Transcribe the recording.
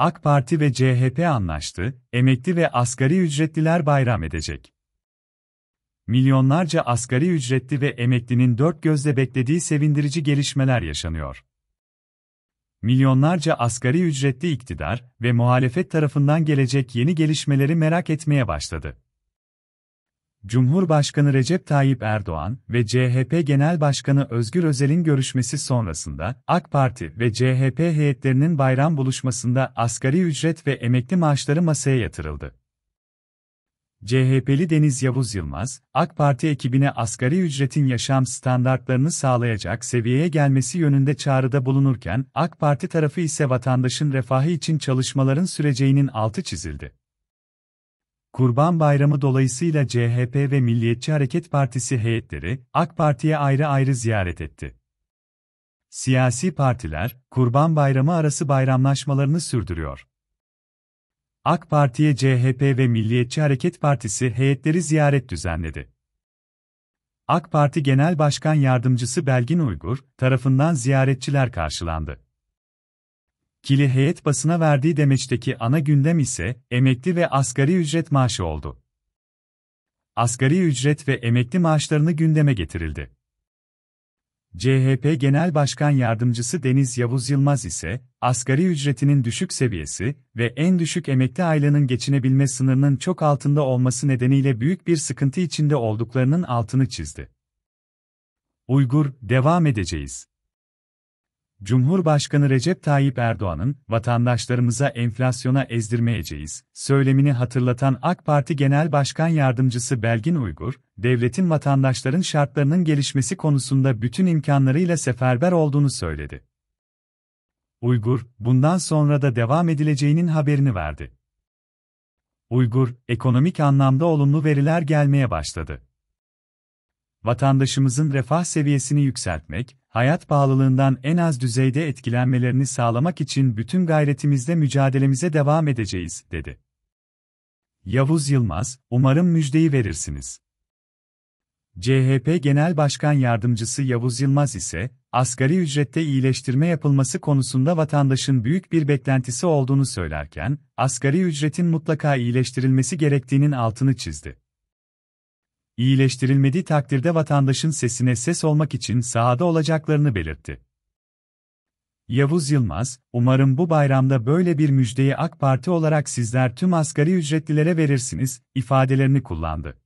AK Parti ve CHP anlaştı, emekli ve asgari ücretliler bayram edecek. Milyonlarca asgari ücretli ve emeklinin dört gözle beklediği sevindirici gelişmeler yaşanıyor. Milyonlarca asgari ücretli iktidar ve muhalefet tarafından gelecek yeni gelişmeleri merak etmeye başladı. Cumhurbaşkanı Recep Tayyip Erdoğan ve CHP Genel Başkanı Özgür Özel'in görüşmesi sonrasında AK Parti ve CHP heyetlerinin bayram buluşmasında asgari ücret ve emekli maaşları masaya yatırıldı. CHP'li Deniz Yavuz Yılmaz, AK Parti ekibine asgari ücretin yaşam standartlarını sağlayacak seviyeye gelmesi yönünde çağrıda bulunurken, AK Parti tarafı ise vatandaşın refahı için çalışmaların süreceğinin altı çizildi. Kurban Bayramı dolayısıyla CHP ve Milliyetçi Hareket Partisi heyetleri, AK Parti'ye ayrı ayrı ziyaret etti. Siyasi partiler, Kurban Bayramı arası bayramlaşmalarını sürdürüyor. AK Parti'ye CHP ve Milliyetçi Hareket Partisi heyetleri ziyaret düzenledi. AK Parti Genel Başkan Yardımcısı Belgin Uygur tarafından ziyaretçiler karşılandı. Kili heyet basına verdiği demeçteki ana gündem ise emekli ve asgari ücret maaşı oldu. Asgari ücret ve emekli maaşlarını gündeme getirildi. CHP Genel Başkan Yardımcısı Deniz Yavuz Yılmaz ise, asgari ücretinin düşük seviyesi ve en düşük emekli aylığının geçinebilme sınırının çok altında olması nedeniyle büyük bir sıkıntı içinde olduklarının altını çizdi. Uygur, devam edeceğiz. Cumhurbaşkanı Recep Tayyip Erdoğan'ın vatandaşlarımıza enflasyona ezdirmeyeceğiz söylemini hatırlatan AK Parti Genel Başkan Yardımcısı Belgin Uygur, devletin vatandaşların şartlarının gelişmesi konusunda bütün imkanlarıyla seferber olduğunu söyledi. Uygur, bundan sonra da devam edileceğinin haberini verdi. Uygur, ekonomik anlamda olumlu veriler gelmeye başladı vatandaşımızın refah seviyesini yükseltmek, hayat pahalılığından en az düzeyde etkilenmelerini sağlamak için bütün gayretimizle mücadelemize devam edeceğiz, dedi. Yavuz Yılmaz, umarım müjdeyi verirsiniz. CHP Genel Başkan Yardımcısı Yavuz Yılmaz ise, asgari ücrette iyileştirme yapılması konusunda vatandaşın büyük bir beklentisi olduğunu söylerken, asgari ücretin mutlaka iyileştirilmesi gerektiğinin altını çizdi iyileştirilmediği takdirde vatandaşın sesine ses olmak için sahada olacaklarını belirtti. Yavuz Yılmaz, umarım bu bayramda böyle bir müjdeyi AK Parti olarak sizler tüm asgari ücretlilere verirsiniz, ifadelerini kullandı.